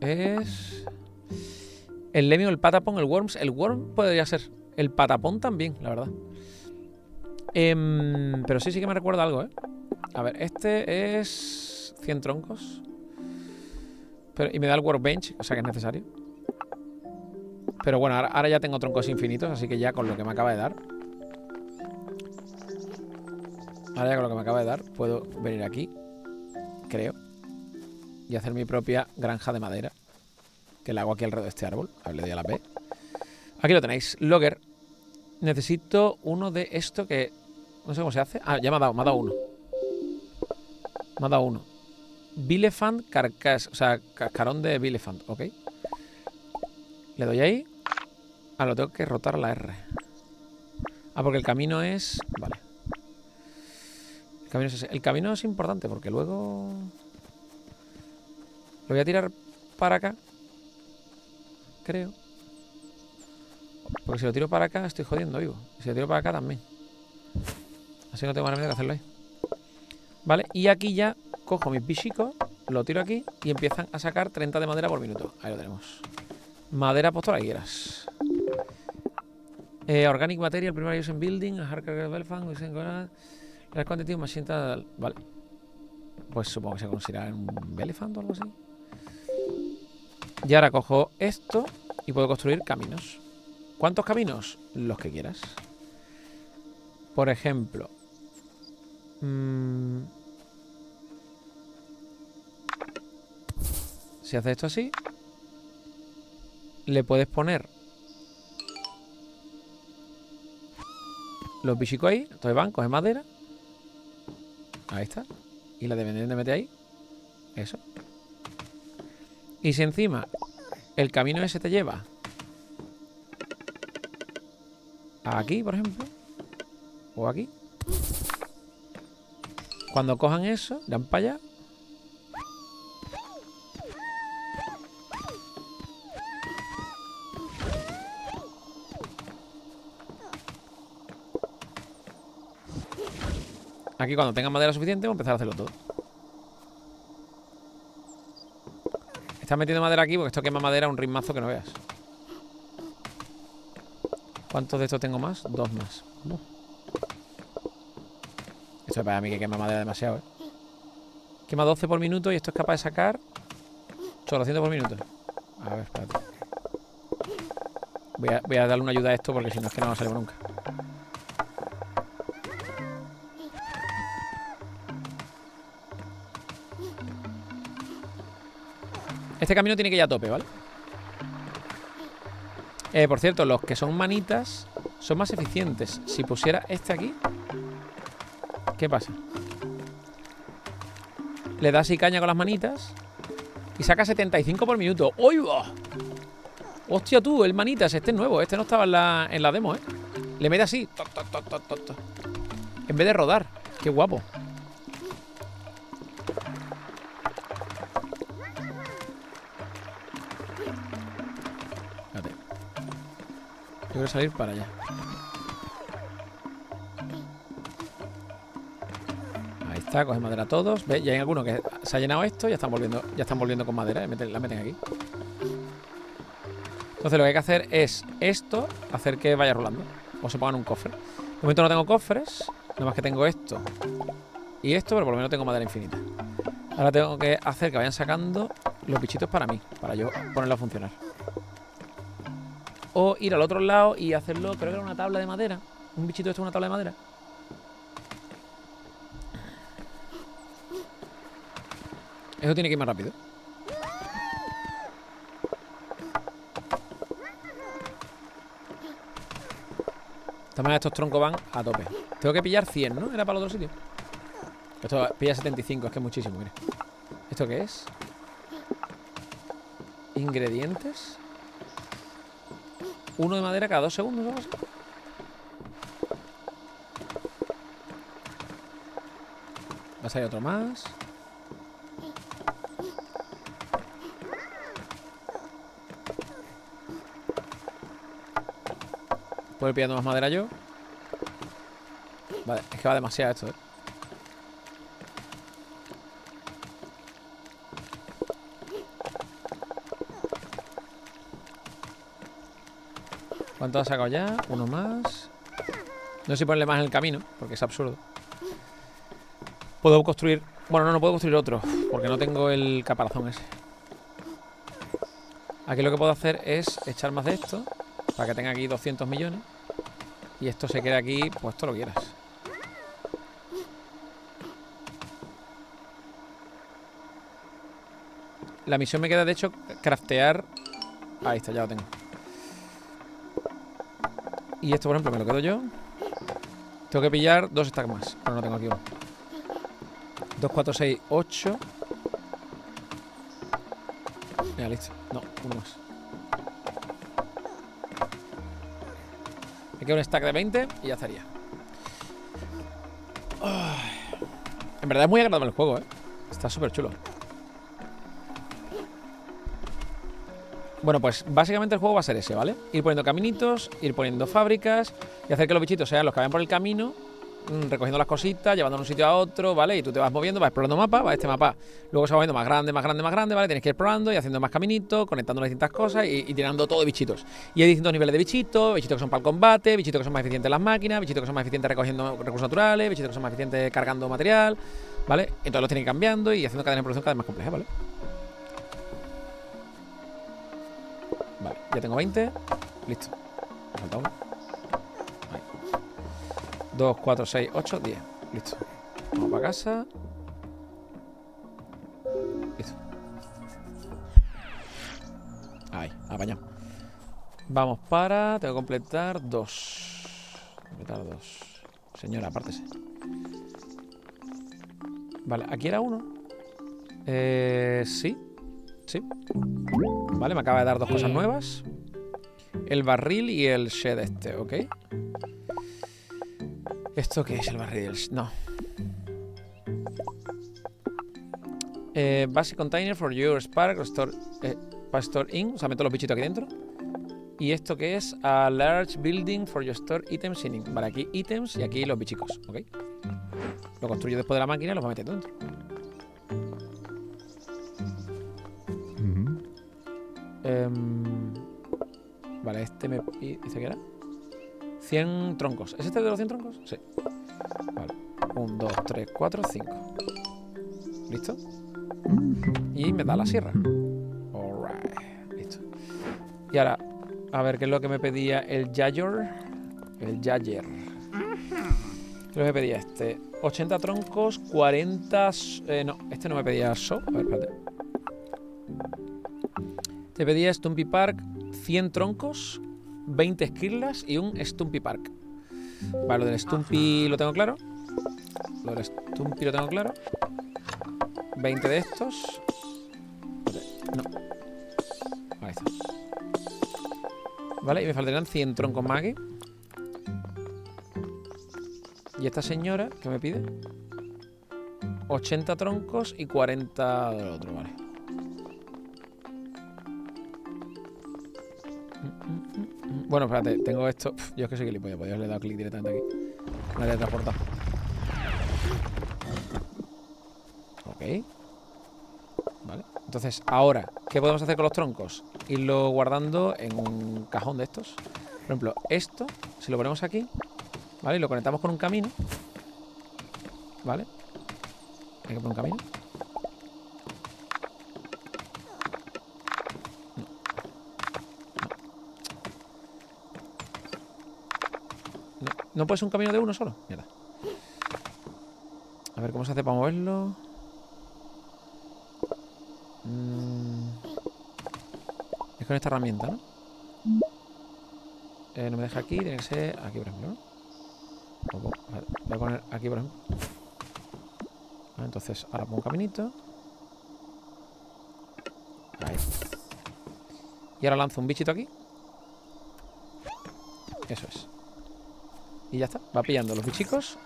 Es. El Lemio, el Patapon, el Worms. El Worm podría ser. El Patapon también, la verdad. Em, pero sí, sí que me recuerda algo, ¿eh? A ver, este es 100 troncos. Pero, y me da el workbench, o sea que es necesario. Pero bueno, ahora, ahora ya tengo troncos infinitos, así que ya con lo que me acaba de dar. Ahora ya con lo que me acaba de dar, puedo venir aquí, creo, y hacer mi propia granja de madera. Que la hago aquí alrededor de este árbol. A ver, le doy a la B. Aquí lo tenéis, Logger. Necesito uno de esto que. No sé cómo se hace. Ah, ya me ha dado, me ha dado uno. Me ha dado uno. Bilefant Carcas. O sea, cascarón de Bilefant, ok. Le doy ahí. Ah, lo tengo que rotar a la R. Ah, porque el camino es. Vale. El camino es importante porque luego. Lo voy a tirar para acá. Creo. Porque si lo tiro para acá estoy jodiendo vivo. Si lo tiro para acá también. Así no tengo más remedio que hacerlo ahí. Vale, y aquí ya cojo mis bichicos, lo tiro aquí y empiezan a sacar 30 de madera por minuto. Ahí lo tenemos. Madera por todas higueras. Eh, organic material, primary use in building, hardcore elephant, Large quantity machine tal- Vale. Pues supongo que se considera un elephant o algo así. Y ahora cojo esto y puedo construir caminos. ¿Cuántos caminos? Los que quieras. Por ejemplo. mm, si haces esto así. Le puedes poner. Los bichicos ahí. Entonces van, coge madera. Ahí está. Y la deben de meter ahí. Eso. Y si encima el camino ese te lleva aquí, por ejemplo, o aquí, cuando cojan eso, dan para allá. Aquí cuando tenga madera suficiente voy a empezar a hacerlo todo. Estás metiendo madera aquí porque esto quema madera un ritmazo que no veas. ¿Cuántos de estos tengo más? Dos más. Esto es para mí que quema madera demasiado, ¿eh? Quema 12 por minuto y esto es capaz de sacar 800 por minuto. A ver, espérate. Voy a, voy a darle una ayuda a esto porque si no es que no va a salir nunca. Este camino tiene que ir a tope, ¿vale? Eh, por cierto, los que son manitas son más eficientes. Si pusiera este aquí, ¿qué pasa? Le das y caña con las manitas y saca 75 por minuto. ¡Uy! Hostia tú, el manitas, este es nuevo. Este no estaba en la, demo, ¿eh? Le mete así. toc, toc, toc. En vez de rodar. Qué guapo. Quiero salir para allá. Ahí está, coge madera todos. ¿Ves? Ya hay alguno que se ha llenado esto, ya están volviendo, ya están volviendo con madera, meten- la meten aquí. Entonces lo que hay que hacer es esto, hacer que vaya rolando. O se pongan un cofre. De momento no tengo cofres, nada más que tengo esto y esto, pero por lo menos tengo madera infinita. Ahora tengo que hacer que vayan sacando los bichitos para mí, para yo ponerlo a funcionar. O ir al otro lado y hacerlo, creo que era una tabla de madera. Un bichito esto es una tabla de madera. Eso tiene que ir más rápido. Manera estos troncos van a tope. Tengo que pillar 100, ¿no? Era para el otro sitio. Esto pilla 75, es que es muchísimo, mire. ¿Esto qué es? Ingredientes. Uno de madera cada dos segundos o algo así. Va a salir otro más. Puedo ir pillando más madera yo. Vale, es que va demasiado esto, eh. ¿Cuánto ha sacado ya? Uno más. No sé si ponerle más en el camino, porque es absurdo. Puedo construir... Bueno, no, no puedo construir otro, porque no tengo el caparazón ese. Aquí lo que puedo hacer es echar más de esto, para que tenga aquí 200 millones. Y esto se quede aquí, pues todo lo quieras. La misión me queda, de hecho, craftear... Ahí está, ya lo tengo. Y esto, por ejemplo, me lo quedo yo. Tengo que pillar dos stacks más, pero no tengo aquí uno. 2, 4, 6, 8. Ya, listo. No, uno más. Me queda un stack de 20 y ya estaría. En verdad es muy agradable el juego, ¿eh? Está súper chulo. Bueno, pues básicamente el juego va a ser ese, ¿vale? Ir poniendo caminitos, ir poniendo fábricas y hacer que los bichitos sean los que vayan por el camino, mm, recogiendo las cositas, llevando de un sitio a otro, ¿vale? Y tú te vas moviendo, vas explorando mapa, va este mapa, luego se va moviendo más grande, más grande, más grande, ¿vale? Tienes que ir explorando y haciendo más caminitos, conectando las distintas cosas y, tirando todo de bichitos. Y hay distintos niveles de bichitos, bichitos que son para el combate, bichitos que son más eficientes en las máquinas, bichitos que son más eficientes recogiendo recursos naturales, bichitos que son más eficientes cargando material, ¿vale? Entonces los tienen cambiando y haciendo cadenas de producción cada vez más complejas, ¿vale? Vale, ya tengo 20. Listo. Me falta uno. Ahí. 2, 4, 6, 8, 10. Listo. Vamos para casa. Listo. Ahí, apañado. Vamos para. Tengo que completar dos. Completar dos. Señora, apártese. Vale, aquí era uno. Eh. Sí. Sí. Vale, me acaba de dar dos cosas nuevas. El barril y el shed este, ¿ok? ¿Esto qué es el barril? No. Eh, basic container for your spark store, eh, store in. O sea, meto los bichitos aquí dentro. Y esto que es a large building for your store items in. Vale, aquí items y aquí los bichicos, ¿ok? Lo construyo después de la máquina y los va metiendo dentro. Em, vale, este me... ¿Dice que era? 100 troncos. ¿Es este de los 100 troncos? Sí. Vale. 1, 2, 3, 4, 5. ¿Listo? Y me da la sierra. Alright. Listo. Y ahora, a ver qué es lo que me pedía el Yayor. El Yayer. ¿Qué es lo que me pedía este? 80 troncos, 40... s- eh, no, este no me pedía so. A ver, espérate. Te pedía Stumpy Park 100 troncos, 20 esquirlas y un Stumpy Park. Vale, lo del Stumpy lo tengo claro. Lo del Stumpy lo tengo claro. 20 de estos. No. Ahí está. Vale, y me faltarían 100 troncos más aquí. Y esta señora, ¿qué me pide? 80 troncos y 40 del otro, vale. Bueno, espérate, tengo esto. Yo es que soy gilipollas, podía haberle dado clic directamente aquí. Me habría transportado. Ok. Vale. Entonces, ahora, ¿qué podemos hacer con los troncos? Irlo guardando en un cajón de estos. Por ejemplo, esto, si lo ponemos aquí, ¿vale? Y lo conectamos con un camino. ¿Vale? Hay que poner un camino. No, no puede ser un camino de uno solo. Mierda. A ver cómo se hace para moverlo. Mm. Es con esta herramienta, ¿no? Eh, no me deja aquí, tiene que ser aquí, por ejemplo, ¿no? Voy a poner aquí, por ejemplo. Entonces, ahora pongo un caminito. Ahí. Y ahora lanzo un bichito aquí. Eso es. Y ya está. Va pillando los bichicos.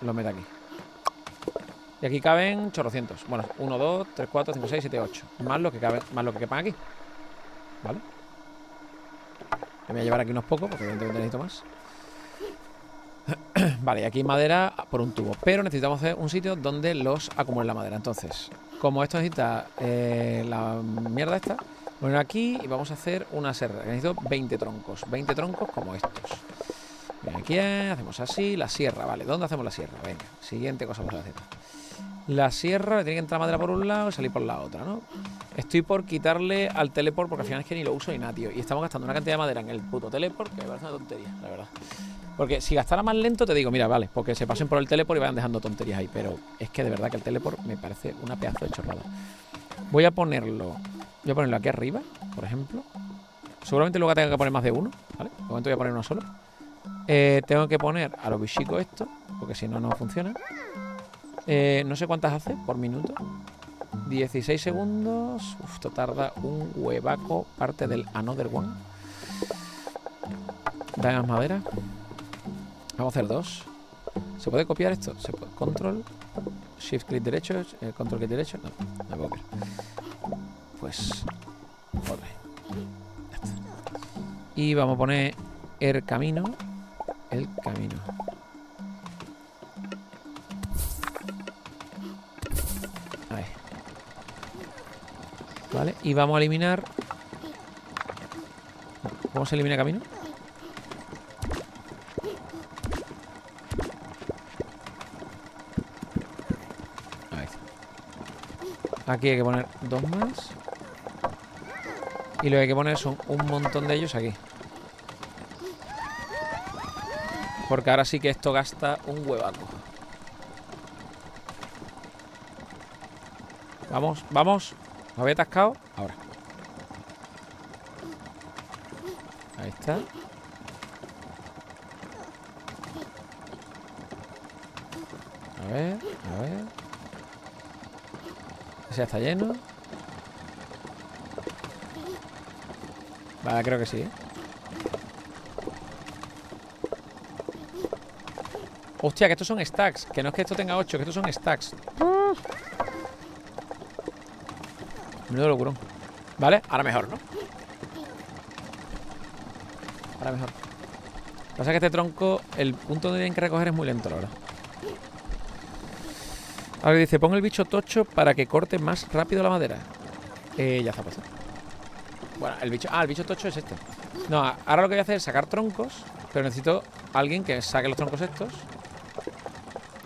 Los mete aquí. Y aquí caben chorrocientos. Bueno, 1, 2, 3, 4, 5, 6, 7, 8. Más lo que cabe, más lo que quepan aquí. ¿Vale? Me voy a llevar aquí unos pocos, porque evidentemente necesito más. vale, y aquí madera por un tubo. Pero necesitamos hacer un sitio donde los acumulen la madera. Entonces, como esto necesita eh, la mierda esta, poner aquí y vamos a hacer una serra. Necesito 20 troncos. 20 troncos como estos. Aquí, hacemos así. La sierra, vale. ¿Dónde hacemos la sierra? Venga, siguiente cosa vamos a hacer. La sierra le tiene que entrar madera por un lado y salir por la otra, ¿no? Estoy por quitarle al teleport porque al final es que ni lo uso ni nada, tío. Y estamos gastando una cantidad de madera en el puto teleport que me parece una tontería, la verdad. Porque si gastara más lento te digo, mira, vale, porque se pasen por el teleport y vayan dejando tonterías ahí. Pero es que de verdad que el teleport me parece una pedazo de chorrada. Voy a ponerlo. Voy a ponerlo aquí arriba, por ejemplo. Seguramente luego tenga que poner más de uno, ¿vale? De momento voy a poner uno solo. Eh, tengo que poner a los bichicos esto, porque si no, no funciona. Eh, no sé cuántas hace por minuto. 16 segundos. Uf, esto tarda un huevaco. Parte del Another One. Dame más madera. Vamos a hacer dos. ¿Se puede copiar esto? ¿Se puede? Control. Shift clic derecho. eh, control clic derecho. No, no puedo copiar. Pues. Y vamos a poner el camino. El camino. Vale, y vamos a eliminar. ¿Cómo se elimina camino? Aquí hay que poner dos más. Y lo que hay que poner son un montón de ellos aquí. Porque ahora sí que esto gasta un huevaco. Vamos, vamos. ¿Me había atascado? Ahora. Ahí está. A ver, a ver. Ese ya está lleno. Vale, creo que sí, ¿eh? Hostia, que estos son stacks. Que no es que esto tenga 8, que estos son stacks. Menudo locurón. ¿Vale? Ahora mejor, ¿no? Ahora mejor. Pasa que este tronco, el punto donde tienen que recoger es muy lento, la verdad. Ahora dice, pon el bicho tocho para que corte más rápido la madera. Eh, ya está puesto. Bueno, el bicho... Ah, el bicho tocho es este. No, ahora lo que voy a hacer es sacar troncos, pero necesito alguien que saque los troncos estos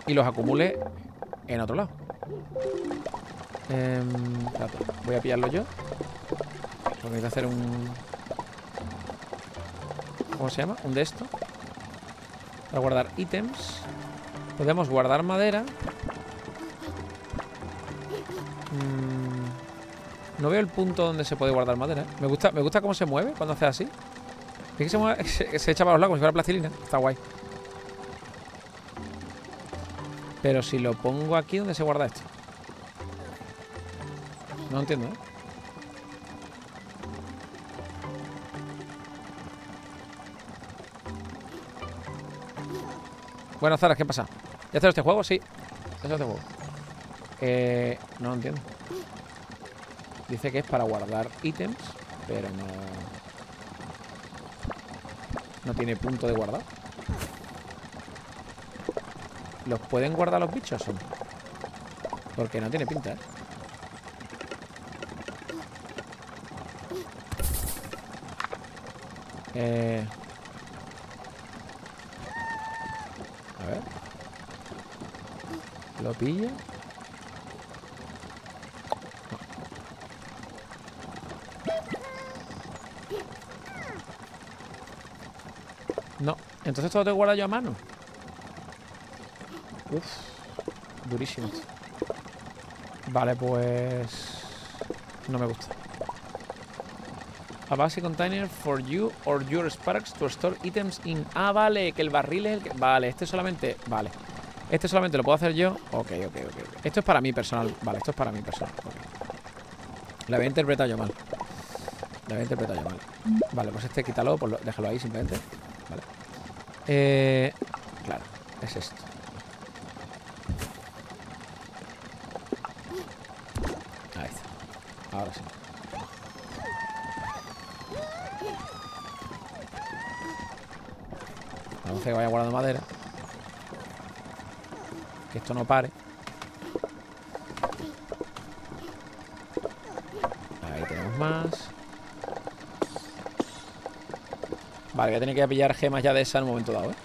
y los acumule en otro lado. Em, voy a pillarlo yo. Porque necesito hacer un... ¿Cómo se llama? Un de esto. Para guardar ítems. Podemos guardar madera. Mm, no veo el punto donde se puede guardar madera. ¿eh? Me gusta, me gusta cómo se mueve cuando hace así. Es que se, mueve- se echa para los lados como si fuera plastilina. Está guay. Pero si lo pongo aquí, ¿dónde se guarda esto? No entiendo, ¿eh? Bueno, Zara, ¿qué pasa? ¿Ya está este juego? Sí. Ya este juego. Eh, no lo entiendo. Dice que es para guardar ítems, pero no... No tiene punto de guardar. ¿Los pueden guardar los bichos no? Porque no tiene pinta, ¿eh? Eh... A ver. ¿Lo pilla? No. Entonces todo te guarda yo a mano. Uf. Durísimo. Vale, pues... No me gusta. A base container for you or your Sparks to store items in... Ah, vale, que el barril es el que... Vale, este solamente... Vale. Este solamente lo puedo hacer yo. Ok, ok, ok. Esto es para mí personal. Vale, esto es para mí personal. ok. La había interpretado yo mal. La había interpretado yo mal. Vale, pues este quítalo, pues lo- déjalo ahí simplemente. Vale. Eh, claro, es esto. Ahí está. Ahora sí. Vamos a que vaya guardando madera. Que esto no pare. Ahí tenemos más. Vale, voy a que pillar gemas ya de esas en un momento dado, ¿eh?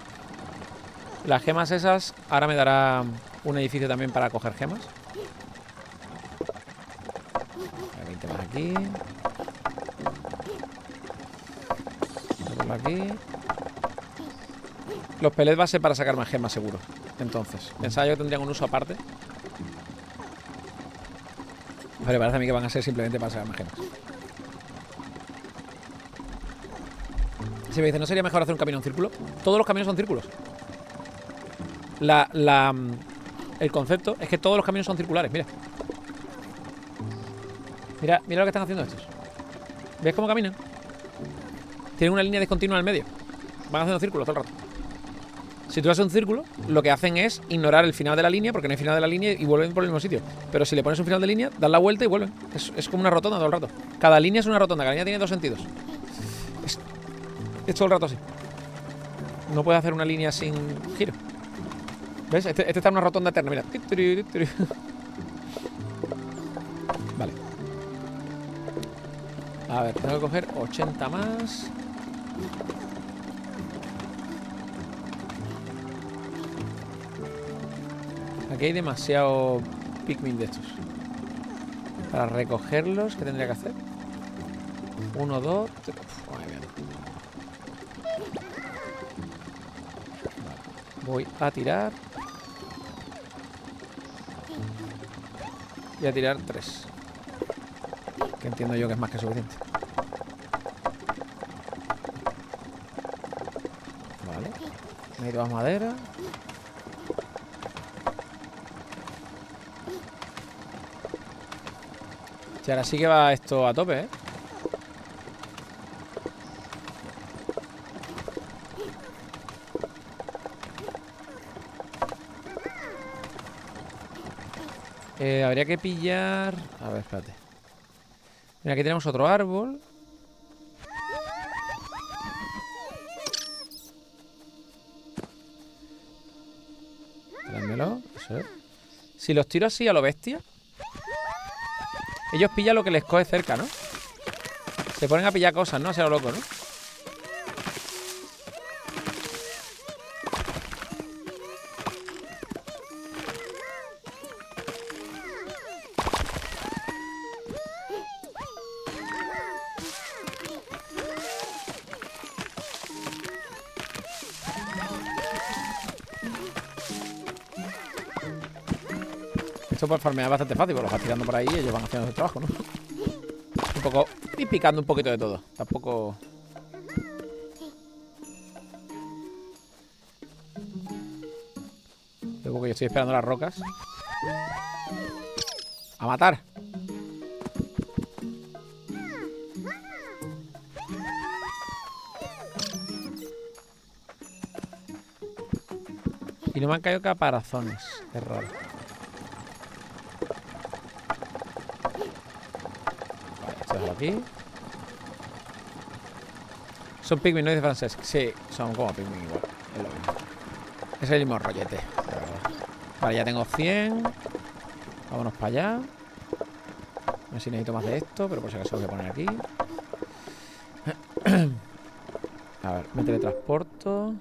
Las gemas esas ahora me dará un edificio también para coger gemas. Hay 20 más aquí. Aquí. Los pellets va a ser para sacar más gemas, seguro. Entonces, pensaba yo que tendrían un uso aparte. Pero parece a mí que van a ser simplemente para sacar más gemas. Si me dice, ¿no sería mejor hacer un camino en círculo? Todos los caminos son círculos. La, mm, el concepto es que todos los caminos son circulares, mira. Mira, mira lo que están haciendo estos. ¿Ves cómo caminan? Tienen una línea discontinua en el medio. Van haciendo círculos todo el rato. Si tú haces un círculo, lo que hacen es ignorar el final de la línea, porque no hay final de la línea y vuelven por el mismo sitio. Pero si le pones un final de línea, das la vuelta y vuelven. Es, como una rotonda todo el rato. Cada línea es una rotonda, cada línea tiene dos sentidos. Es, es todo el rato así. No puedes hacer una línea sin giro. ¿Ves? Este, este está en una rotonda eterna, mira. Vale. A ver, tengo que coger 80 más. Aquí hay demasiado Pikmin de estos. Para recogerlos, ¿qué tendría que hacer? Uno, dos, tres. Voy a tirar. Y a tirar tres. Que entiendo yo que es más que suficiente. Vale. Necesito más madera. Sí, ahora sí que va esto a tope, ¿eh? Eh, habría que pillar... A ver, espérate. Mira, aquí tenemos otro árbol. Dámelo, eso es. Si los tiro así a lo bestia, ellos pillan lo que les coge cerca, ¿no? Se ponen a pillar cosas, ¿no? Lo loco, ¿no? Esto para farmear bastante fácil, porque los vas tirando por ahí y ellos van haciendo su trabajo, ¿no? Un poco... Y picando un poquito de todo. Tampoco... Luego que yo estoy esperando las rocas. ¡A matar! Y no me han caído caparazones. Qué raro. Déjalo aquí. Son pigmin, no dice francés. Sí, son como pigmin igual. Es el mismo rollete. Vale, ya tengo 100. Vámonos para allá. No sé si necesito más de esto, pero por si acaso lo voy a poner aquí. A ver, me teletransporto.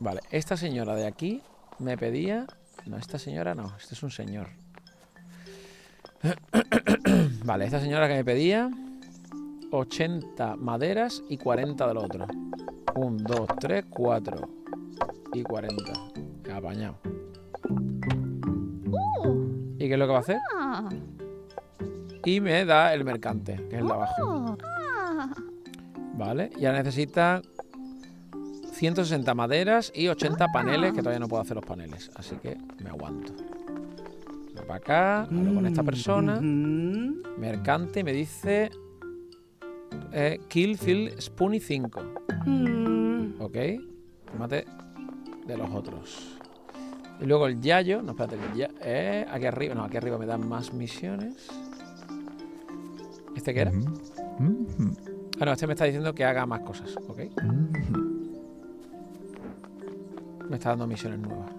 Vale, esta señora de aquí me pedía... No, esta señora no, este es un señor. vale, esta señora que me pedía 80 maderas y 40 del otro. 1, 2, 3, 4 y 40. Me ha apañado. ¿Y qué es lo que va a hacer?
Ah,
Y me da el mercante, que es el de abajo. Vale, y ahora necesita 160 maderas y 80 paneles, que todavía no puedo hacer los paneles. Así que aguanto. Voy para acá, hablo con esta persona. Mercante me dice... eh, kill, fill, spoony 5. Ok. Mate de los otros. Y luego el Yayo. No, espérate. El ya, eh, aquí arriba. No, aquí arriba me dan más misiones. ¿Este qué era?
Ujú,
Ah, no, este me está diciendo que haga más cosas. Ok.
ujú.
Me está dando misiones nuevas.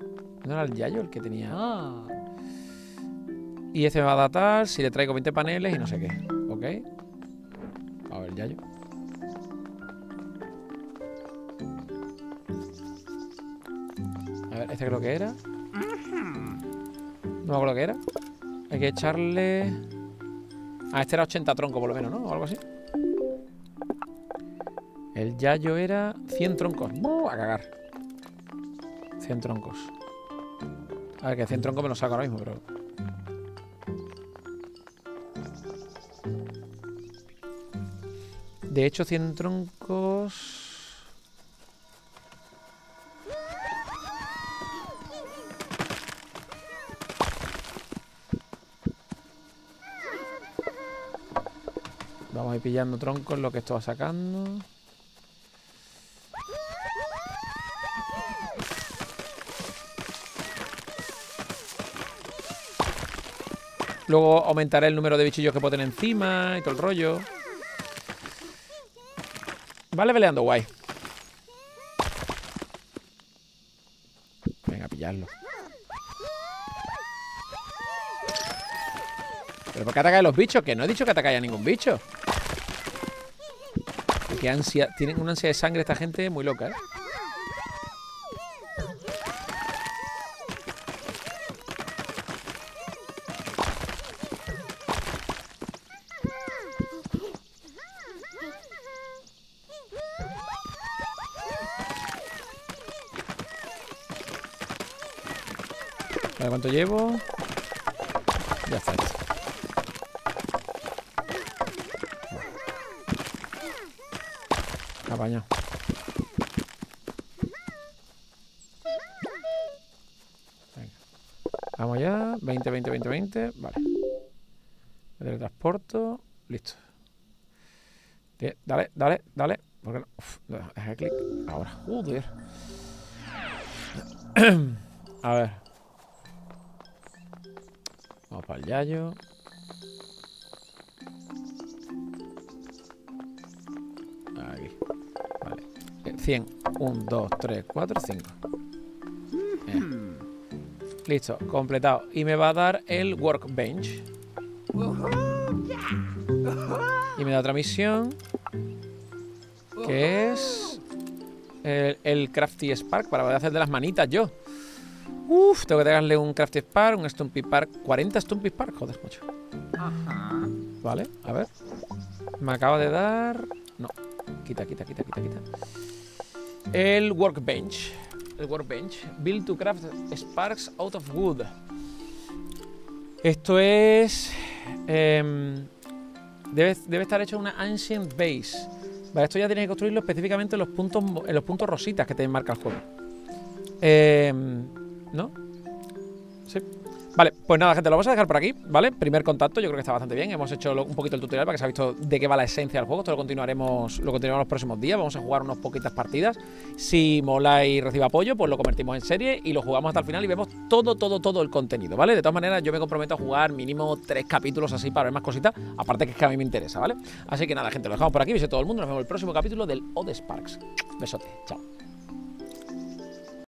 ¿No era el Yayo el que tenía?
ah.
Y este me va a dar tal, si le traigo 20 paneles y no sé qué. ¿Ok? A ver, Yayo. A ver, este creo que era. No me acuerdo qué era. Hay que echarle... Ah, este era 80 troncos por lo menos, ¿no? O algo así. El Yayo era 100 troncos. ¡Buh! A cagar. 100 troncos. A ver, que 100 troncos me lo saco ahora mismo, pero... De hecho, 100 troncos... Vamos a ir pillando troncos lo que esto va sacando. Luego aumentaré el número de bichillos que puedo tener encima y todo el rollo. Vale, peleando, guay. Venga, a pillarlo. ¿Pero por qué atacáis los bichos? Que no he dicho que atacáis a ningún bicho. Qué ansia. Tienen una ansia de sangre esta gente muy loca, ¿eh? ¿Cuánto llevo? Ya está. hecho. Apañado. Venga. Vamos ya. 20, 20, 20, 20. Vale. Me teletransporto. Listo. Tie- Dale, dale, dale. ¿Por qué no? Uf, deja clic. Ahora. Joder. A ver. Vamos para el Yayo. Aquí. Vale. Eh, 100. 1, 2, 3, 4, 5. Listo, completado. Y me va a dar el workbench. Y me da otra misión. Que es el, el Crafty Spark para poder hacer de las manitas yo. Uf, tengo que darle un Crafty Spark, un Stumpy Spark. 40 Stumpy Spark, joder, mucho.
Ajá.
Vale, a ver. Me acaba de dar. No. Quita, quita, quita, quita, quita. El workbench. El workbench. Build to craft sparks out of wood. Esto es. em, debe, debe estar hecho en una ancient base. Vale, esto ya tienes que construirlo específicamente en los puntos, en los puntos rositas que te marca el juego. Em, ¿No? Sí. Vale, pues nada, gente, lo vamos a dejar por aquí, ¿vale? Primer contacto, yo creo que está bastante bien. Hemos hecho un poquito el tutorial para que se ha visto de qué va la esencia del juego. Esto lo continuaremos, lo continuaremos los próximos días. Vamos a jugar unas poquitas partidas. Si mola y recibe apoyo, pues lo convertimos en serie y lo jugamos hasta el final y vemos todo, todo, todo el contenido, ¿vale? De todas maneras, yo me comprometo a jugar mínimo tres capítulos así para ver más cositas. Aparte que es que a mí me interesa, ¿vale? Así que nada, gente, lo dejamos por aquí. Vise todo el mundo. Nos vemos en el próximo capítulo del Ode Sparks. Besote, chao.